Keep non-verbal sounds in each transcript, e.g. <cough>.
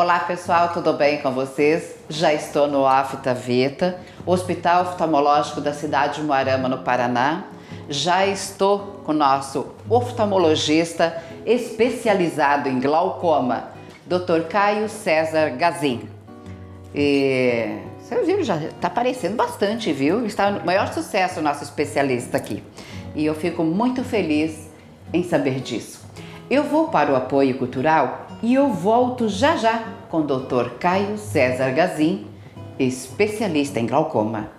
Olá pessoal, tudo bem com vocês? Já estou no Afta Vita, Hospital Oftalmológico da cidade de Moarama, no Paraná. Já estou com o nosso oftalmologista especializado em glaucoma, Dr. Caio César Gazin. E vocês viram, já está aparecendo bastante, viu? Está no maior sucesso o nosso especialista aqui. E eu fico muito feliz em saber disso. Eu vou para o apoio cultural e eu volto já já com o Dr. Caio César Gazin, especialista em glaucoma.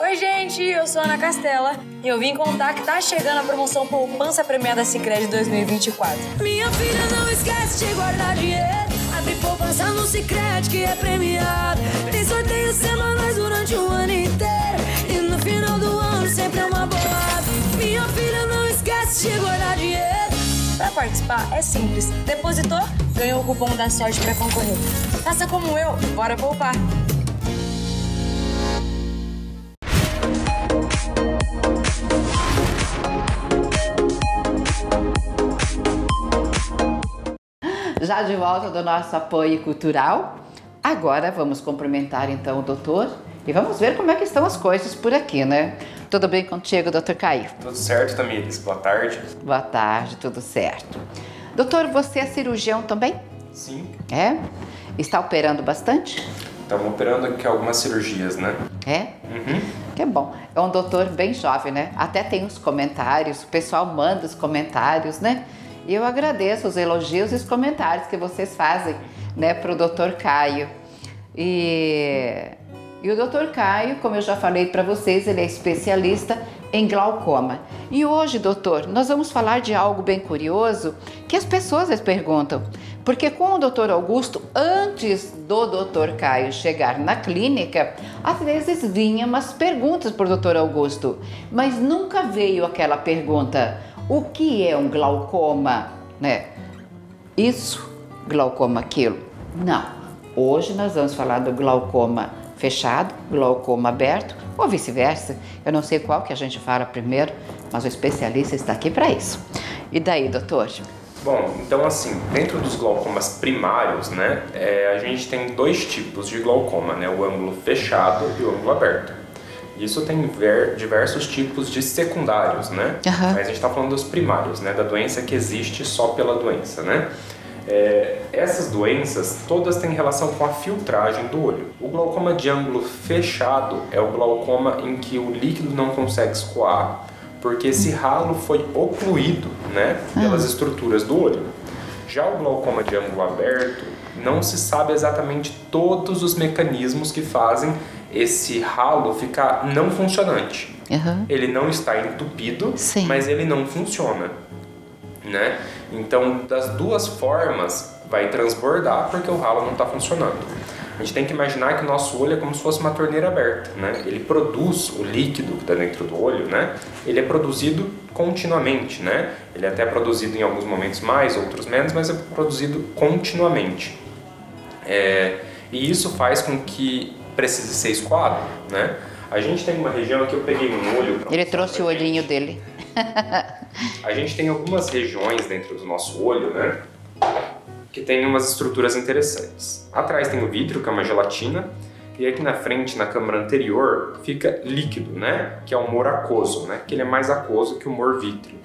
Oi, gente, eu sou a Ana Castela e eu vim contar que tá chegando a promoção Poupança Premiada Sicredi 2024. Minha filha, não esquece de guardar dinheiro. Poupança no Sicredi que é premiado. Tem sorteios semanais durante o ano inteiro. E no final do ano sempre é uma boa. Minha filha, não esquece de guardar dinheiro. Para participar é simples. Depositou, ganhou o cupom da sorte para concorrer. Faça como eu, bora poupar. Já de volta do nosso apoio cultural, agora vamos cumprimentar então o doutor e vamos ver como é que estão as coisas por aqui, né? Tudo bem contigo, doutor Caio? Tudo certo, Tamires. Boa tarde. Boa tarde, tudo certo. Doutor, você é cirurgião também? Sim. É? Está operando bastante? Estamos operando aqui algumas cirurgias, né? É? Uhum. Que bom. É um doutor bem jovem, né? Até tem os comentários, o pessoal manda os comentários, né? E eu agradeço os elogios e os comentários que vocês fazem, né, para o doutor Caio. E, e o doutor Caio, como eu já falei para vocês, ele é especialista em glaucoma. E hoje, doutor, nós vamos falar de algo bem curioso que as pessoas as perguntam. Porque com o doutor Augusto, antes do doutor Caio chegar na clínica, às vezes vinham umas perguntas para o doutor Augusto, mas nunca veio aquela pergunta: o que é um glaucoma, né? Isso, glaucoma aquilo. Não. Hoje nós vamos falar do glaucoma fechado, glaucoma aberto ou vice-versa. Eu não sei qual que a gente fala primeiro, mas o especialista está aqui para isso. E daí, doutor? Bom, então assim, dentro dos glaucomas primários, né, é, a gente tem dois tipos de glaucoma, né, o ângulo fechado e o ângulo aberto. Isso tem ver, diversos tipos de secundários, né? Aham. Mas a gente está falando dos primários, né? Da doença que existe só pela doença, né? É, essas doenças todas têm relação com a filtragem do olho. O glaucoma de ângulo fechado é o glaucoma em que o líquido não consegue escoar, porque esse ralo foi ocluído, né? Pelas estruturas do olho. Já o glaucoma de ângulo aberto, não se sabe exatamente todos os mecanismos que fazem esse ralo ficar não funcionante. Aham. Ele não está entupido, Sim. mas ele não funciona, né? Então, das duas formas, vai transbordar porque o ralo não está funcionando. A gente tem que imaginar que o nosso olho é como se fosse uma torneira aberta, né? Ele produz o líquido que está dentro do olho, né? Ele é produzido continuamente, né? Ele é até produzido em alguns momentos mais, outros menos, mas é produzido continuamente. É, e isso faz com que precise ser escoado, né? A gente tem uma região que eu peguei um olho. Ele trouxe o gente. olhinho dele. A gente tem algumas regiões dentro do nosso olho, né? Que tem umas estruturas interessantes. Atrás tem o vítreo, que é uma gelatina, e aqui na frente, na câmara anterior, fica líquido, né? Que é o humor aquoso, né? Que ele é mais aquoso que o humor vítreo.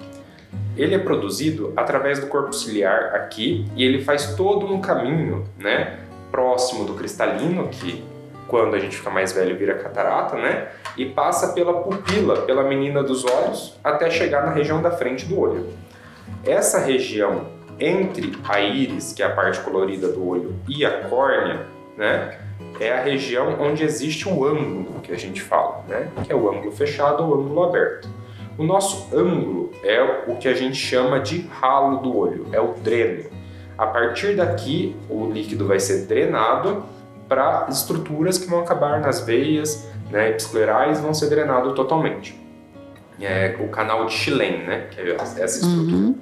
Ele é produzido através do corpo ciliar aqui e ele faz todo um caminho, né? Próximo do cristalino, que quando a gente fica mais velho vira catarata, né? E passa pela pupila, pela menina dos olhos, até chegar na região da frente do olho. Essa região entre a íris, que é a parte colorida do olho, e a córnea, né? É a região onde existe o ângulo que a gente fala, né? Que é o ângulo fechado ou ângulo aberto. O nosso ângulo é o que a gente chama de ralo do olho, é o dreno. A partir daqui, o líquido vai ser drenado para estruturas que vão acabar nas veias né, episclerais vão ser drenados totalmente. É o canal de Schillen, né, que é essa estrutura.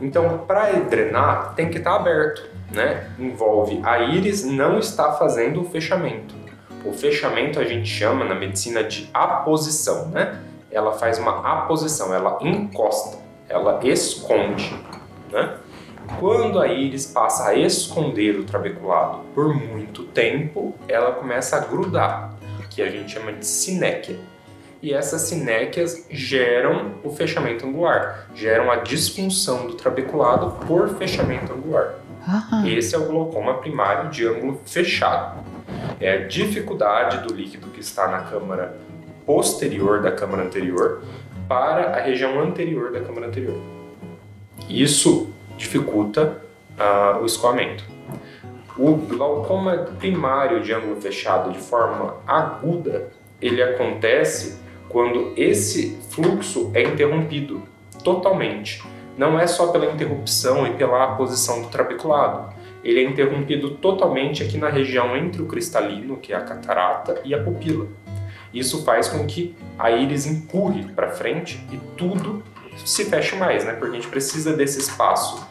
Então, para drenar, tem que estar aberto, né? Envolve a íris não está fazendo o fechamento. O fechamento a gente chama na medicina de aposição, né? Ela faz uma aposição, ela encosta, ela esconde, né? Quando a íris passa a esconder o trabeculado por muito tempo, ela começa a grudar, que a gente chama de sinéquia. E essas sinéquias geram o fechamento angular, geram a disfunção do trabeculado por fechamento angular. Esse é o glaucoma primário de ângulo fechado. É a dificuldade do líquido que está na câmara posterior da câmara anterior para a região anterior da câmara anterior. Isso dificulta uh, o escoamento. O glaucoma primário de ângulo fechado de forma aguda, ele acontece quando esse fluxo é interrompido totalmente. Não é só pela interrupção e pela posição do trabeculado. Ele é interrompido totalmente aqui na região entre o cristalino, que é a catarata, e a pupila. Isso faz com que a íris empurre para frente e tudo se feche mais, né? Porque a gente precisa desse espaço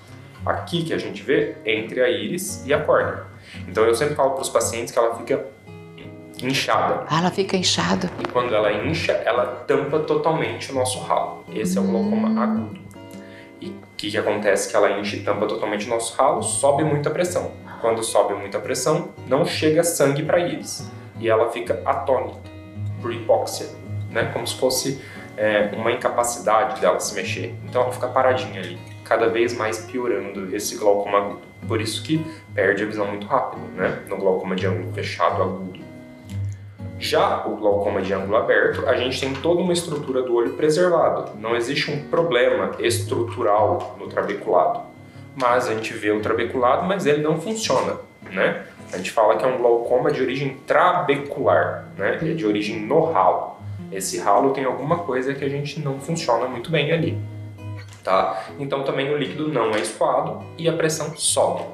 aqui que a gente vê entre a íris e a córnea. Então eu sempre falo para os pacientes que ela fica inchada. Ah, ela fica inchada. E quando ela incha, ela tampa totalmente o nosso ralo. Esse é o glaucoma hum. agudo. E o que, que acontece? Que ela enche e tampa totalmente o nosso ralo, sobe muita pressão. Quando sobe muita pressão, não chega sangue para íris. E ela fica atônita, por hipóxia, né? como se fosse é, uma incapacidade dela se mexer. Então ela fica paradinha ali cada vez mais piorando esse glaucoma agudo. Por isso que perde a visão muito rápido, né? No glaucoma de ângulo fechado agudo. Já o glaucoma de ângulo aberto, a gente tem toda uma estrutura do olho preservado. Não existe um problema estrutural no trabeculado. Mas a gente vê o trabeculado, mas ele não funciona, né? A gente fala que é um glaucoma de origem trabecular, né? É de origem no ralo. Esse ralo tem alguma coisa que a gente não funciona muito bem ali tá? Então também o líquido não é escoado e a pressão sobe.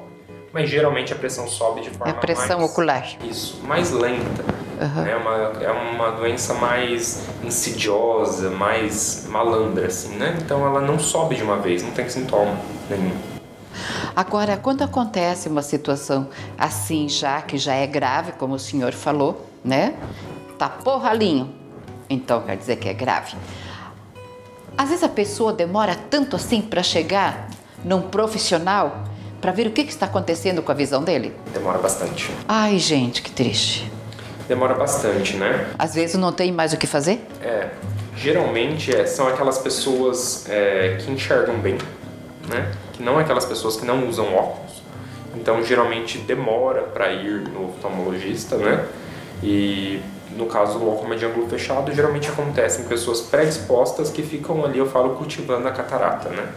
Mas geralmente a pressão sobe de forma A pressão mais, ocular. Isso, mais lenta. Uhum. É, uma, é uma doença mais insidiosa, mais malandra, assim, né? Então ela não sobe de uma vez, não tem sintoma nenhum. Agora, quando acontece uma situação assim, já que já é grave, como o senhor falou, né? Tá porralinho, então quer dizer que é grave. Às vezes a pessoa demora tanto assim para chegar num profissional para ver o que, que, está acontecendo com a visão dele? Demora bastante. Ai, gente, que triste. Demora bastante, né? Às vezes não tem mais o que fazer? É. Geralmente é, são aquelas pessoas é, que enxergam bem, né? Que não é aquelas pessoas que não usam óculos. Então, geralmente demora para ir no oftalmologista, né? E no caso do glaucoma de ângulo fechado, geralmente acontece em pessoas predispostas que ficam ali, eu falo, cultivando a catarata, né?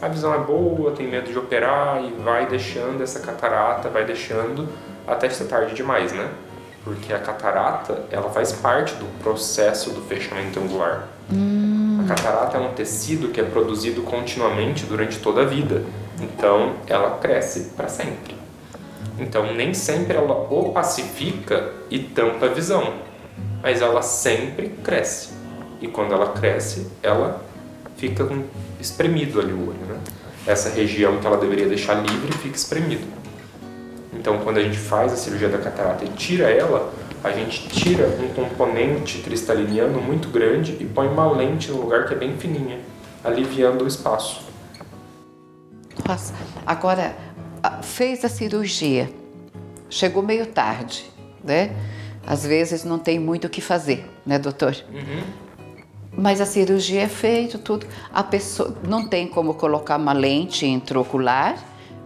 A visão é boa, tem medo de operar e vai deixando essa catarata, vai deixando até ser tarde demais, né? Porque a catarata, ela faz parte do processo do fechamento angular. Hum. A catarata é um tecido que é produzido continuamente durante toda a vida. Então, ela cresce para sempre. Então, nem sempre ela opacifica e tampa a visão, mas ela sempre cresce. E quando ela cresce, ela fica espremido ali o olho, né? Essa região que ela deveria deixar livre fica espremido. Então, quando a gente faz a cirurgia da catarata e tira ela, a gente tira um componente cristaliniano muito grande e põe uma lente no lugar que é bem fininha, aliviando o espaço. Nossa, agora fez a cirurgia, chegou meio tarde, né? Às vezes não tem muito o que fazer, né, doutor? Uhum. Mas a cirurgia é feita, tudo. A pessoa não tem como colocar uma lente intraocular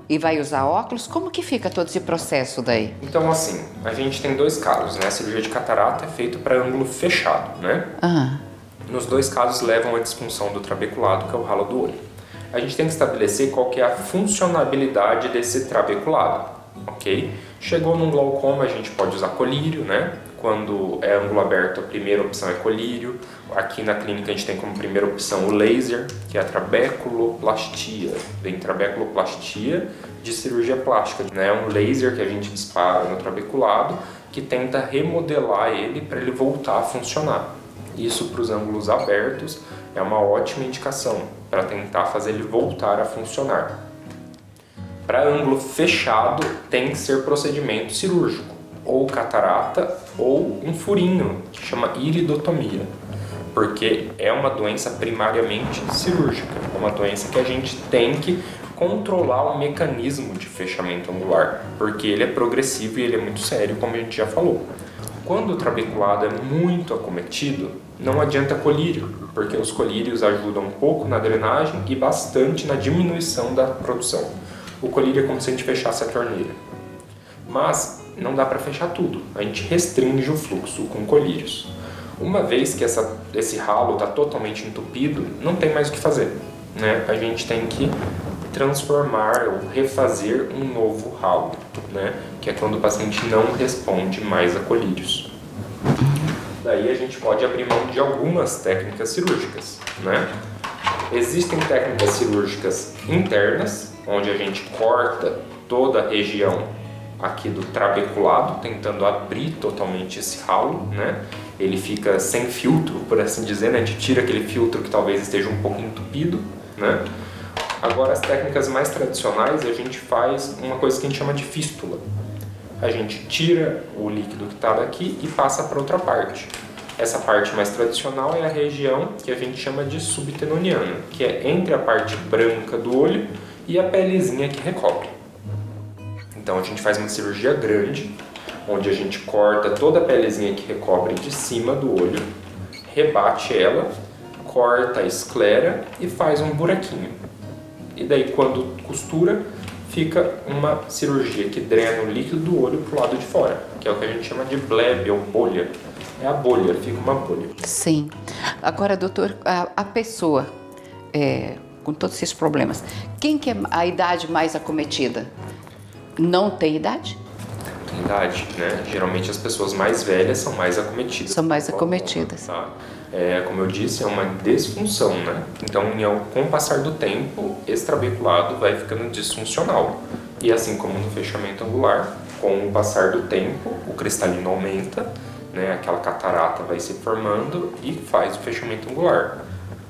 e vai usar óculos. Como que fica todo esse processo daí? Então, assim, a gente tem dois casos, né? A cirurgia de catarata é feita para ângulo fechado, né? Ah. Nos dois casos levam à disfunção do trabeculado, que é o ralo do olho a gente tem que estabelecer qual que é a funcionabilidade desse trabeculado, ok? Chegou num glaucoma, a gente pode usar colírio, né? Quando é ângulo aberto, a primeira opção é colírio. Aqui na clínica a gente tem como primeira opção o laser, que é a trabeculoplastia. Vem trabeculoplastia de cirurgia plástica, né? É um laser que a gente dispara no trabeculado que tenta remodelar ele para ele voltar a funcionar. Isso para os ângulos abertos é uma ótima indicação para tentar fazer ele voltar a funcionar. Para ângulo fechado, tem que ser procedimento cirúrgico, ou catarata ou um furinho, que chama iridotomia, porque é uma doença primariamente cirúrgica, é uma doença que a gente tem que controlar o mecanismo de fechamento angular, porque ele é progressivo e ele é muito sério, como a gente já falou. Quando o trabeculado é muito acometido, não adianta colírio, porque os colírios ajudam um pouco na drenagem e bastante na diminuição da produção. O colírio é como se a gente fechasse a torneira. Mas não dá para fechar tudo, a gente restringe o fluxo com colírios. Uma vez que essa, esse ralo está totalmente entupido, não tem mais o que fazer. Né? A gente tem que transformar ou refazer um novo ralo, né? que é quando o paciente não responde mais a colírios. Daí a gente pode abrir mão de algumas técnicas cirúrgicas. Né? Existem técnicas cirúrgicas internas, onde a gente corta toda a região aqui do trabeculado, tentando abrir totalmente esse ralo, né? Ele fica sem filtro, por assim dizer, né? A gente tira aquele filtro que talvez esteja um pouco entupido, né? Agora, as técnicas mais tradicionais, a gente faz uma coisa que a gente chama de fístula. A gente tira o líquido que está daqui e passa para outra parte. Essa parte mais tradicional é a região que a gente chama de subtenoniana, que é entre a parte branca do olho e a pelezinha que recobre. Então a gente faz uma cirurgia grande, onde a gente corta toda a pelezinha que recobre de cima do olho, rebate ela, corta a esclera e faz um buraquinho. E daí quando costura, fica uma cirurgia que drena o líquido do olho para o lado de fora, que é o que a gente chama de bleb ou bolha. É a bolha, fica uma bolha. Sim. Agora, doutor, a, a pessoa é, com todos esses problemas, quem que é a idade mais acometida? Não tem idade? Tem idade, né? Geralmente as pessoas mais velhas são mais acometidas. São mais acometidas. Tá? É, como eu disse, é uma disfunção, né? Então, com o passar do tempo, esse vai ficando disfuncional. E assim como no fechamento angular, com o passar do tempo, o cristalino aumenta, né? Aquela catarata vai se formando e faz o fechamento angular.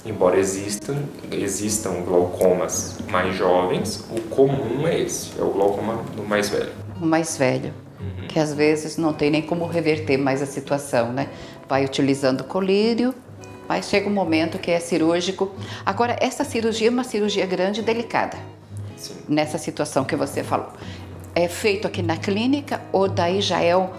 Embora existam, existam glaucomas mais jovens, o comum é esse, é o glaucoma do mais velho. O mais velho, uhum. que às vezes não tem nem como reverter mais a situação, né? Vai utilizando colírio, mas chega um momento que é cirúrgico. Agora, essa cirurgia é uma cirurgia grande e delicada. Sim. Nessa situação que você falou. É feito aqui na clínica ou daí já é um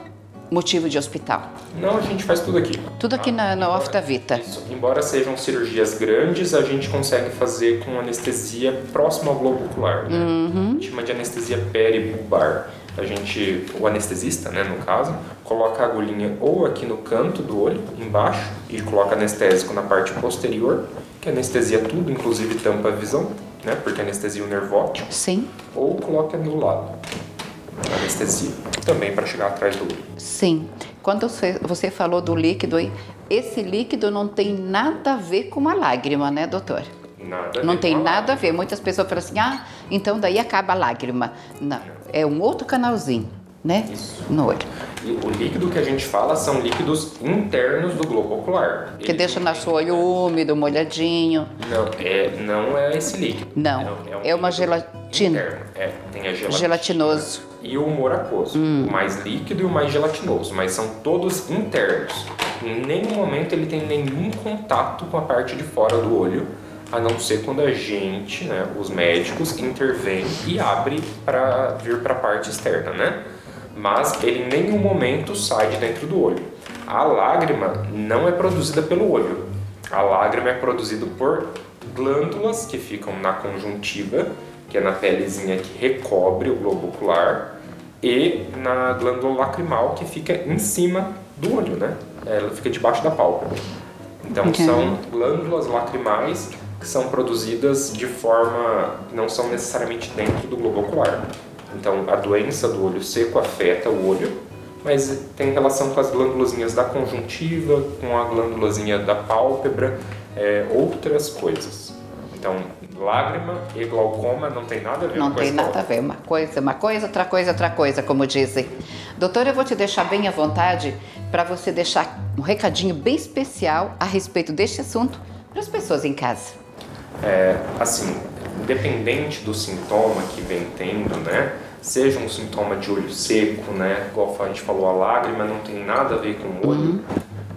motivo de hospital? Não, a gente faz tudo aqui. Tudo aqui na, na Ofta Vita. Isso. Embora sejam cirurgias grandes, a gente consegue fazer com anestesia próxima ao globo ocular. Né? Uhum. A gente chama de anestesia peribulbar. A gente, o anestesista, né, no caso, coloca a agulhinha ou aqui no canto do olho, embaixo, e coloca anestésico na parte posterior, que anestesia tudo, inclusive tampa a visão, né, porque anestesia o nervo óptico. Sim. Ou coloca no lado anestesia, também para chegar atrás do olho. Sim. Quando você falou do líquido aí, esse líquido não tem nada a ver com uma lágrima, né, doutor? Nada não tem nada a ver. Muitas pessoas falam assim, ah, então daí acaba a lágrima. Não, é um outro canalzinho, né? Isso. No olho. E o líquido que a gente fala são líquidos internos do globo ocular. Que Eles deixa nosso olho úmido, molhadinho. Não, é, não é esse líquido. Não, é, é, um é uma gelatina. Interno. É, tem a gelatina. Gelatinoso. E o humor aquoso. Hum. O mais líquido e o mais gelatinoso. Mas são todos internos. Em nenhum momento ele tem nenhum contato com a parte de fora do olho a não ser quando a gente, né, os médicos, intervêm e abre para vir para a parte externa, né? Mas ele em nenhum momento sai de dentro do olho. A lágrima não é produzida pelo olho. A lágrima é produzida por glândulas que ficam na conjuntiva, que é na pelezinha que recobre o globo ocular, e na glândula lacrimal que fica em cima do olho, né? Ela fica debaixo da pálpebra. Então okay. são glândulas lacrimais são produzidas de forma que não são necessariamente dentro do globo ocular. Então, a doença do olho seco afeta o olho, mas tem relação com as glândulazinhas da conjuntiva, com a glândulazinha da pálpebra, é, outras coisas. Então, lágrima e glaucoma não tem nada a ver Não tem nada a ver, uma coisa, uma coisa, outra coisa, outra coisa, como dizem. Doutora, eu vou te deixar bem à vontade para você deixar um recadinho bem especial a respeito deste assunto para as pessoas em casa. É, assim, independente do sintoma que vem tendo, né? seja um sintoma de olho seco, né? Igual a gente falou, a lágrima não tem nada a ver com o olho, uhum.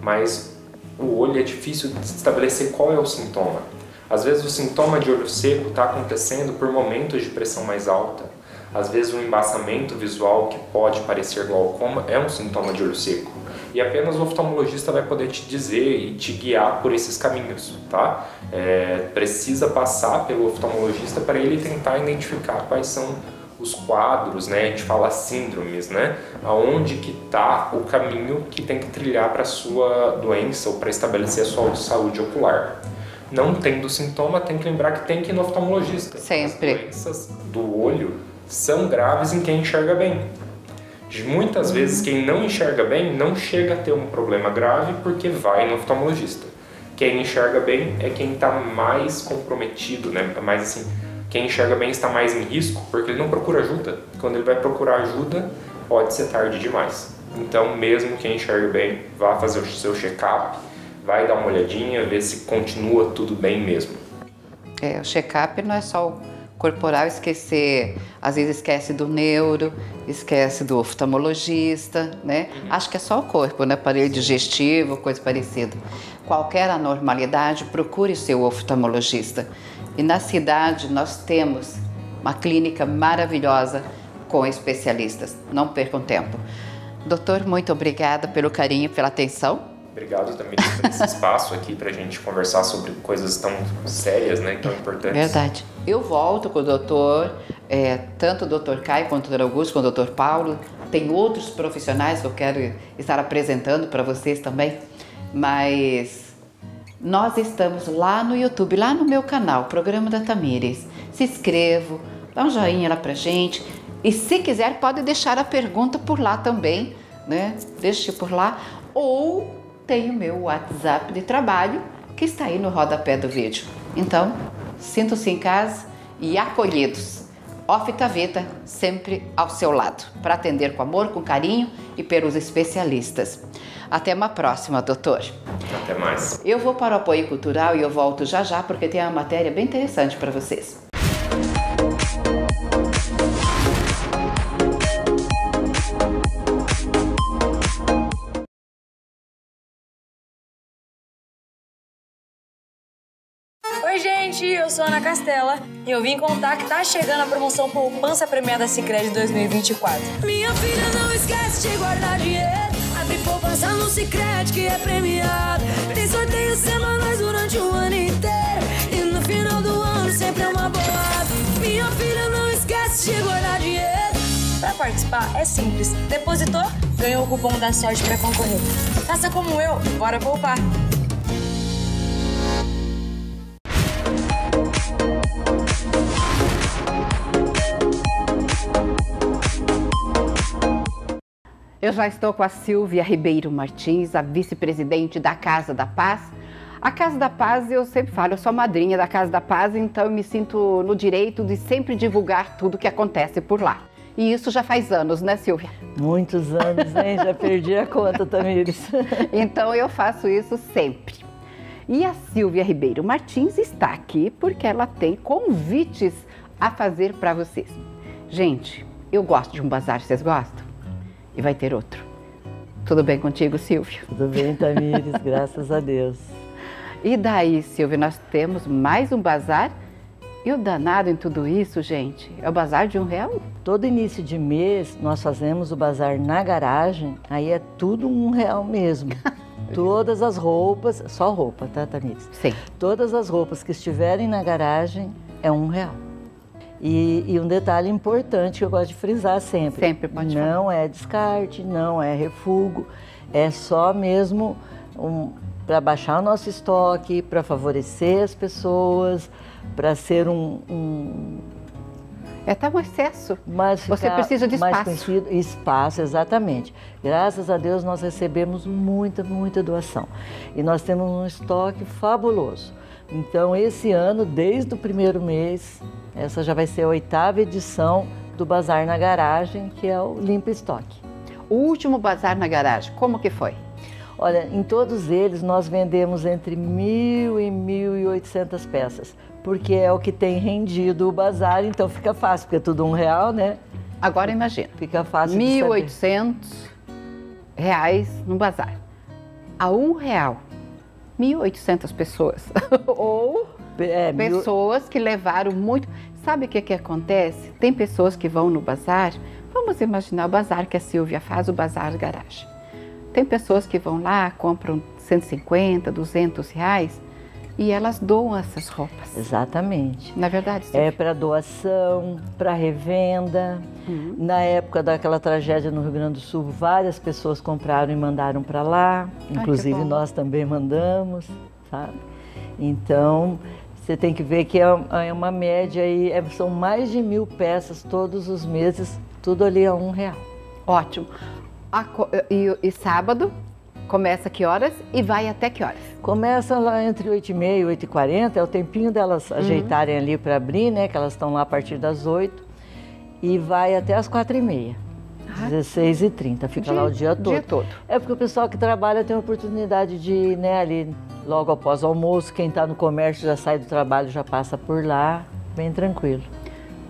mas o olho é difícil de estabelecer qual é o sintoma. Às vezes o sintoma de olho seco está acontecendo por momentos de pressão mais alta. Às vezes o embaçamento visual que pode parecer glaucoma é um sintoma de olho seco. E apenas o oftalmologista vai poder te dizer e te guiar por esses caminhos, tá? É, precisa passar pelo oftalmologista para ele tentar identificar quais são os quadros, né? A gente fala síndromes, né? Aonde que está o caminho que tem que trilhar para sua doença ou para estabelecer a sua saúde ocular. Não tendo sintoma, tem que lembrar que tem que ir no oftalmologista. Sempre. As doenças do olho são graves em quem enxerga bem. Muitas vezes quem não enxerga bem não chega a ter um problema grave porque vai no oftalmologista. Quem enxerga bem é quem está mais comprometido, né? Mais assim, quem enxerga bem está mais em risco porque ele não procura ajuda. Quando ele vai procurar ajuda, pode ser tarde demais. Então, mesmo quem enxerga bem, vá fazer o seu check-up, vai dar uma olhadinha, ver se continua tudo bem mesmo. É, o check-up não é só o corporal esquecer, às vezes esquece do neuro, esquece do oftalmologista, né? Uhum. Acho que é só o corpo, né? Aparelho digestivo, coisa parecida. Qualquer anormalidade, procure seu oftalmologista. E na cidade nós temos uma clínica maravilhosa com especialistas. Não percam tempo. Doutor, muito obrigada pelo carinho, pela atenção. Obrigado também por esse espaço aqui para a gente conversar sobre coisas tão sérias, né, tão importantes. Verdade. Eu volto com o doutor, é, tanto o doutor Caio quanto o doutor Augusto, com o doutor Paulo. Tem outros profissionais que eu quero estar apresentando para vocês também, mas nós estamos lá no YouTube, lá no meu canal, Programa da Tamires. Se inscreva, dá um joinha lá pra gente. E se quiser, pode deixar a pergunta por lá também, né? Deixe por lá. Ou tem o meu WhatsApp de trabalho que está aí no rodapé do vídeo. Então, sintam-se em casa e acolhidos. Oftaveta sempre ao seu lado, para atender com amor, com carinho e pelos especialistas. Até uma próxima, doutor. Até mais. Eu vou para o apoio cultural e eu volto já já porque tem uma matéria bem interessante para vocês. Gente, eu sou Ana Castela e eu vim contar que tá chegando a promoção Poupança Premiada Sicredi 2024. Minha filha não esquece de guardar dinheiro, abre poupança no Sicredi que é premiado. Tem sorteios semanais durante o ano inteiro e no final do ano sempre é uma boa. Minha filha não esquece de guardar dinheiro. Para participar é simples. Depositou, ganhou o cupom da sorte para concorrer. Faça como eu, bora poupar. Eu já estou com a Silvia Ribeiro Martins, a vice-presidente da Casa da Paz. A Casa da Paz, eu sempre falo, eu sou madrinha da Casa da Paz, então eu me sinto no direito de sempre divulgar tudo que acontece por lá. E isso já faz anos, né, Silvia? Muitos anos, hein? Já perdi a conta, Tamires. <laughs> então eu faço isso sempre. E a Silvia Ribeiro Martins está aqui porque ela tem convites a fazer para vocês. Gente, eu gosto de um bazar, vocês gostam? e vai ter outro. Tudo bem contigo, Silvio? Tudo bem, Tamires, <laughs> graças a Deus. E daí, Silvio, nós temos mais um bazar. E o danado em tudo isso, gente, é o bazar de um real? Todo início de mês nós fazemos o bazar na garagem, aí é tudo um real mesmo. <laughs> Todas as roupas, só roupa, tá, Tamires? Sim. Todas as roupas que estiverem na garagem é um real. E, e, um detalhe importante que eu gosto de frisar sempre. Sempre pode Não falar. é descarte, não é refugo, é só mesmo um, para baixar o nosso estoque, para favorecer as pessoas, para ser um, um é um excesso. Mas Você precisa de espaço. Mais conhecido, espaço, exatamente. Graças a Deus nós recebemos muita, muita doação. E nós temos um estoque fabuloso. Então, esse ano, desde o primeiro mês, essa já vai ser a oitava edição do Bazar na Garagem, que é o Limpa Estoque. O último Bazar na Garagem, como que foi? Olha, em todos eles nós vendemos entre mil e mil e oitocentas peças, porque é o que tem rendido o bazar, então fica fácil, porque é tudo um real, né? Agora imagina. Fica fácil de saber. 1.800 reais no bazar. A um real. 1.800 pessoas. <laughs> Ou É, mil- pessoas que levaram muito. Sabe o que, que acontece? Tem pessoas que vão no bazar. Vamos imaginar o bazar que a Silvia faz, o bazar garagem. Tem pessoas que vão lá, compram 150, 200 reais e elas doam essas roupas. Exatamente. Na verdade, Silvia. É para doação, para revenda. Uhum. Na época daquela tragédia no Rio Grande do Sul, várias pessoas compraram e mandaram para lá. Inclusive bom. nós também mandamos, sabe? Então você tem que ver que é é uma média aí, é- são mais de mil peças todos os meses, tudo ali a um real. Ótimo. A e, e sábado começa que horas e vai até que horas? Começa lá entre 8h30 e 8h40, é o tempinho delas Uhum. ajeitarem ali para abrir, né? Que elas estão lá a partir das 8 e vai até as 4h30. 16h30, fica lá o dia todo. Ah. Dia todo. É porque o pessoal que trabalha tem a oportunidade de ir né, ali logo após o almoço. Quem está no comércio já sai do trabalho, já passa por lá, bem tranquilo.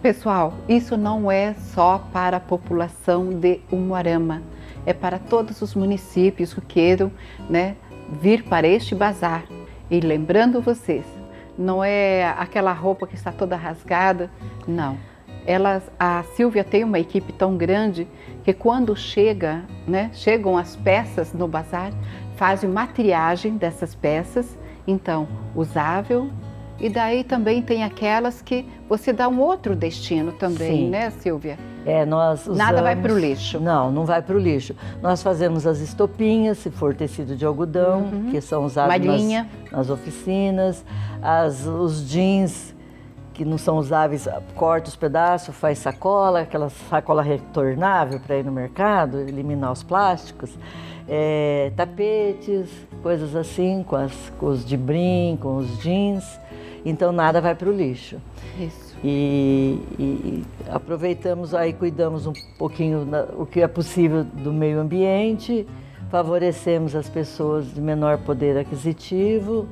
Pessoal, isso não é só para a população de Umuarama, é para todos os municípios que queiram né, vir para este bazar. E lembrando vocês, não é aquela roupa que está toda rasgada, não. Elas, a Silvia tem uma equipe tão grande que quando chega, né, chegam as peças no bazar, fazem uma triagem dessas peças, então usável, e daí também tem aquelas que você dá um outro destino também, Sim. né, Silvia? É, nós Nada vai usamos- pro lixo. Não, não vai para o lixo. Nós fazemos as estopinhas, se for tecido de algodão, que são usados nas, nas oficinas. As, os jeans que não são usáveis, corta os pedaços, faz sacola, aquela sacola retornável para ir no mercado, eliminar os plásticos. É, tapetes, coisas assim, com, as, com os de brim, com os jeans. Então nada vai para o lixo. Isso. E, e- aproveitamos aí, cuidamos um pouquinho na- o que é possível do meio ambiente, favorecemos as pessoas de menor poder aquisitivo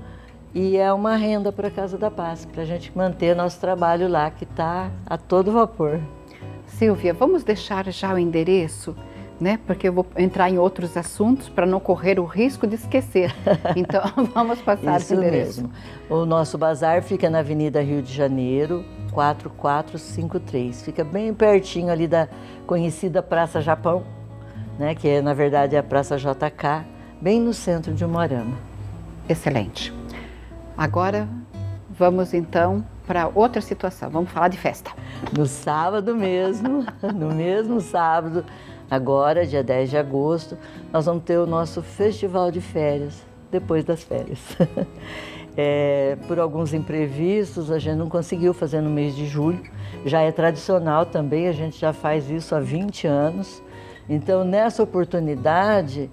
e é uma renda para a Casa da Paz, para a gente manter nosso trabalho lá, que está a todo vapor. Silvia, vamos deixar já o endereço, né? Porque eu vou entrar em outros assuntos para não correr o risco de esquecer. <laughs> Então, <laughs> vamos passar Isso esse endereço. mesmo. O nosso bazar fica na Avenida Rio de Janeiro, 4453. Fica bem pertinho ali da conhecida Praça Japão, né, que é, na verdade é a Praça JK, bem no centro de Moarama. Excelente. Agora vamos então para outra situação. Vamos falar de festa. No sábado mesmo, <laughs> no mesmo sábado, agora, dia 10 de agosto, nós vamos ter o nosso festival de férias, depois das férias. <laughs> É, por alguns imprevistos, a gente não conseguiu fazer no mês de julho. Já é tradicional também, a gente já faz isso há 20 anos. Então, nessa oportunidade,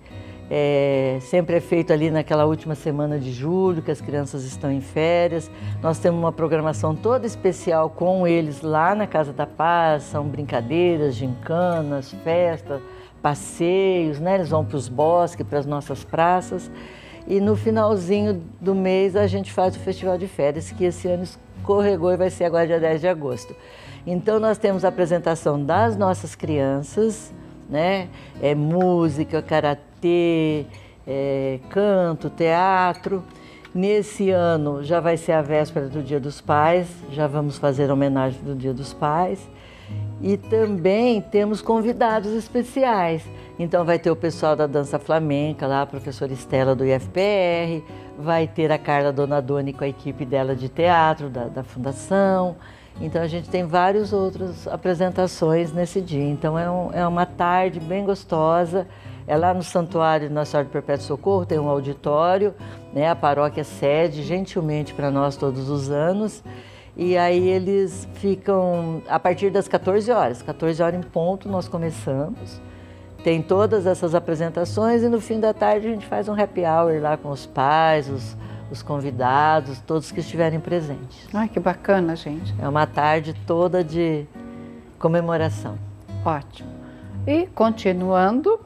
é, sempre é feito ali naquela última semana de julho, que as crianças estão em férias. Nós temos uma programação toda especial com eles lá na Casa da Paz. São brincadeiras, gincanas, festas, passeios, né? Eles vão para os bosques, para as nossas praças. E no finalzinho do mês a gente faz o Festival de Férias, que esse ano escorregou e vai ser agora dia 10 de agosto. Então nós temos a apresentação das nossas crianças, né? É música, karatê, é, canto, teatro. Nesse ano já vai ser a véspera do Dia dos Pais, já vamos fazer homenagem do Dia dos Pais. E também temos convidados especiais. Então vai ter o pessoal da dança flamenca lá, a professora Estela do IFPR, vai ter a Carla Donadoni com a equipe dela de teatro da, da fundação. Então a gente tem várias outras apresentações nesse dia. Então é, um- é uma tarde bem gostosa. É lá no Santuário Nossa Senhora do Perpétuo Socorro, tem um auditório, né? A paróquia cede gentilmente para nós todos os anos. E aí eles ficam a partir das 14 horas. 14 horas em ponto nós começamos. Tem todas essas apresentações e no fim da tarde a gente faz um happy hour lá com os pais, os, os convidados, todos que estiverem presentes. Ai, que bacana, gente. É uma tarde toda de comemoração. Ótimo. E continuando,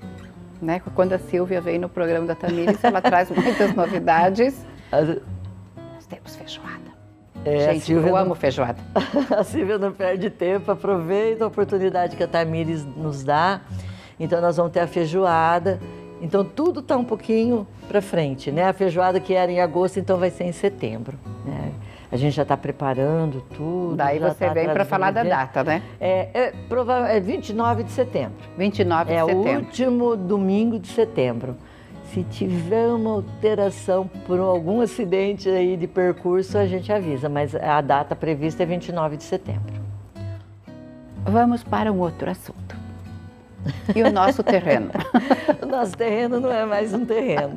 né? Quando a Silvia vem no programa da Tamires, ela traz <laughs> muitas novidades. Nós temos feijoada. É, Gente, eu não- amo feijoada. <laughs> a Silvia não perde tempo, aproveita a oportunidade que a Tamires nos dá. Então nós vamos ter a feijoada. Então tudo está um pouquinho para frente, né? A feijoada que era em agosto, então vai ser em setembro. né? A gente já está preparando tudo. Daí você tá vem para falar da data, né? É, é, é 29 de setembro. 29 É de o setembro. último domingo de setembro. Se tiver uma alteração por algum acidente aí de percurso, a gente avisa, mas a data prevista é 29 de setembro. Vamos para um outro assunto. E o nosso terreno? <laughs> O nosso terreno não é mais um terreno.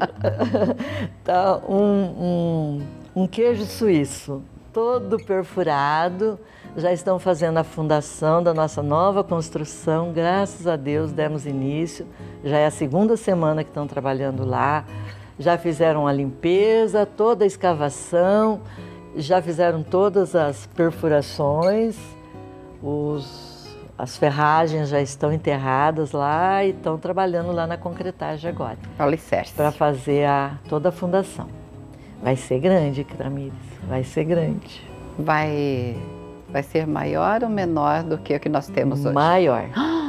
<laughs> Tá um, um, um queijo suíço, todo perfurado. Já estão fazendo a fundação da nossa nova construção. Graças a Deus demos início. Já é a segunda semana que estão trabalhando lá. Já fizeram a limpeza, toda a escavação, já fizeram todas as perfurações. Os, as ferragens já estão enterradas lá e estão trabalhando lá na concretagem agora Alicerce. para fazer a, toda a fundação. Vai ser grande, Cramires, vai ser grande. Vai, vai ser maior ou menor do que o que nós temos hoje? Maior. <gasps>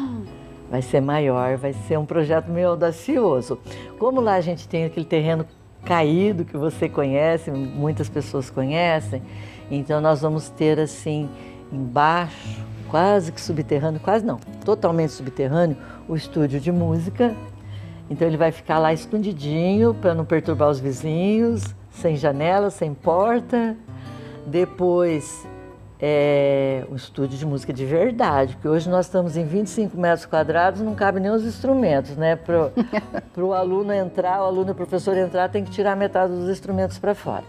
Vai ser maior, vai ser um projeto meio audacioso. Como lá a gente tem aquele terreno caído que você conhece, muitas pessoas conhecem, então nós vamos ter assim embaixo, quase que subterrâneo, quase não, totalmente subterrâneo, o estúdio de música. Então ele vai ficar lá escondidinho para não perturbar os vizinhos, sem janela, sem porta. Depois é um estúdio de música de verdade, porque hoje nós estamos em 25 metros quadrados, não cabe nem os instrumentos, né? Para o <laughs> aluno entrar, o aluno e o professor entrar, tem que tirar metade dos instrumentos para fora.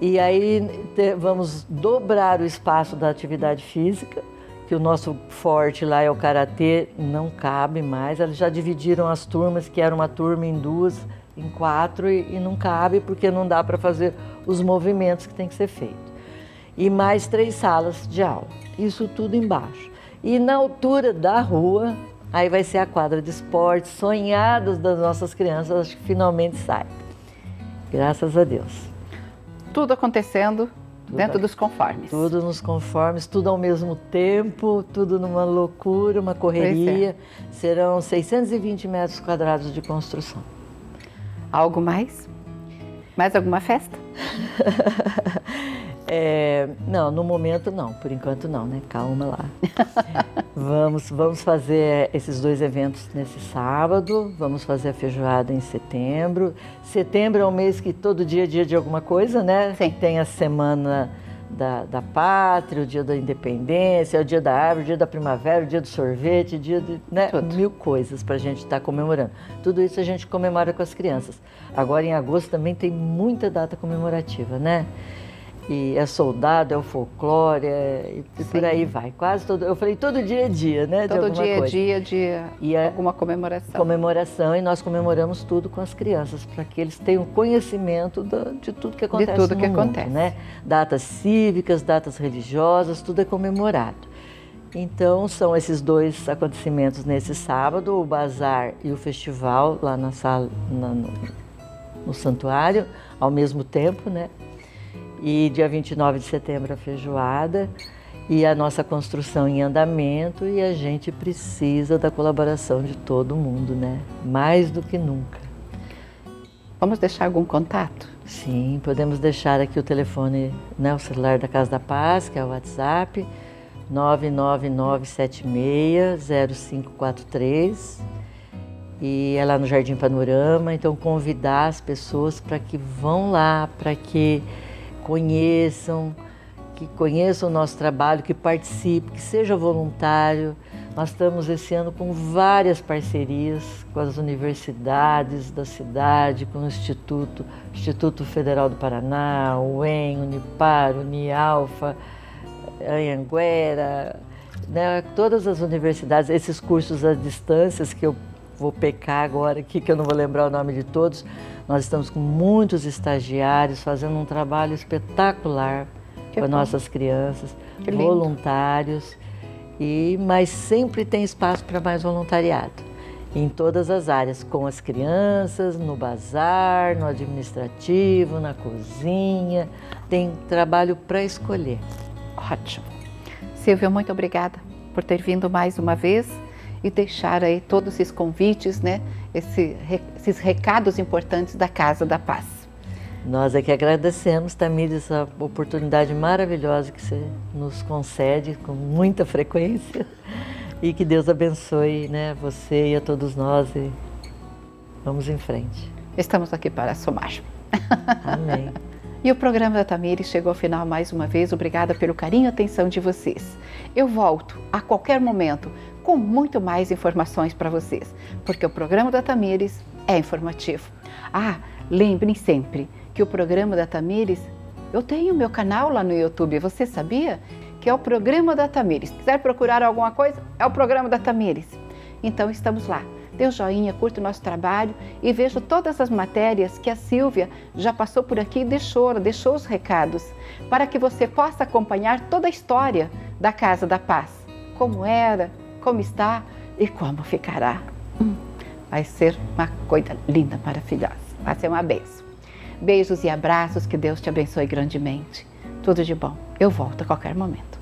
E aí te- vamos dobrar o espaço da atividade física, que o nosso forte lá é o karatê, não cabe mais. Eles já dividiram as turmas, que era uma turma em duas, em quatro, e, e não cabe porque não dá para fazer os movimentos que tem que ser feito e mais três salas de aula. Isso tudo embaixo. E na altura da rua, aí vai ser a quadra de esportes, sonhadas das nossas crianças, acho que finalmente sai. Graças a Deus. Tudo acontecendo dentro dos conformes. Tudo nos conformes, tudo ao mesmo tempo, tudo numa loucura, uma correria. Serão 620 metros quadrados de construção. Algo mais? Mais alguma festa? <laughs> É, não, no momento não, por enquanto não, né? Calma lá. <laughs> vamos, vamos fazer esses dois eventos nesse sábado, vamos fazer a feijoada em setembro. Setembro é um mês que todo dia é dia de alguma coisa, né? Sim. Tem a semana da, da pátria, o dia da independência, o dia da árvore, o dia da primavera, o dia do sorvete, o dia de né? Tudo. mil coisas para a gente estar comemorando. Tudo isso a gente comemora com as crianças. Agora em agosto também tem muita data comemorativa, né? E é soldado, é o folclore, é, e por Sim. aí vai. Quase todo. Eu falei todo dia é dia, né? de Todo dia é dia de E é- alguma comemoração. Comemoração e nós comemoramos tudo com as crianças, para que eles tenham conhecimento da- de tudo que acontece tudo no que mundo, acontece. né? Datas cívicas, datas religiosas, tudo é comemorado. Então, são esses dois acontecimentos nesse sábado, o bazar e o festival lá na sala, na- no, no santuário, ao mesmo tempo, né? E dia 29 de setembro a feijoada e a nossa construção em andamento e a gente precisa da colaboração de todo mundo, né? Mais do que nunca. Vamos deixar algum contato? Sim, podemos deixar aqui o telefone, né, o celular da Casa da Paz, que é o WhatsApp, 999760543. E é lá no Jardim Panorama, então convidar as pessoas para que vão lá, para que conheçam, que conheçam o nosso trabalho, que participem, que seja voluntário. Nós estamos esse ano com várias parcerias com as universidades da cidade, com o Instituto, Instituto Federal do Paraná, UEM, Unipar, Unialfa, Anhanguera, né, todas as universidades, esses cursos à distância que eu vou pecar agora aqui, que eu não vou lembrar o nome de todos. Nós estamos com muitos estagiários fazendo um trabalho espetacular Que com bom. nossas crianças, Que voluntários, e mas sempre tem espaço para mais voluntariado. em todas as áreas, com as crianças, no bazar, no administrativo, na cozinha. Tem trabalho para escolher. Ótimo. Silvia, muito obrigada por ter vindo mais uma vez e deixar aí todos esses convites, né? Esse, esses recados importantes da Casa da Paz. Nós é que agradecemos, Tamires, essa oportunidade maravilhosa que você nos concede com muita frequência e que Deus abençoe né, você e a todos nós e vamos em frente. Estamos aqui para somar. Amém. <laughs> e o programa da Tamires chegou ao final mais uma vez. Obrigada pelo carinho e atenção de vocês. Eu volto a qualquer momento com muito mais informações para vocês, porque o programa da Tamires é informativo. Ah, lembrem sempre que o programa da Tamires, eu tenho meu canal lá no YouTube, você sabia? Que é o programa da Tamires. Quiser procurar alguma coisa, é o programa da Tamires. Então estamos lá. Dê um joinha, curta o nosso trabalho e veja todas as matérias que a Silvia já passou por aqui e deixou, deixou os recados, para que você possa acompanhar toda a história da Casa da Paz. Como era, como está e como ficará. Hum, vai ser uma coisa linda, maravilhosa. Vai ser uma benção. Beijos e abraços, que Deus te abençoe grandemente. Tudo de bom. Eu volto a qualquer momento.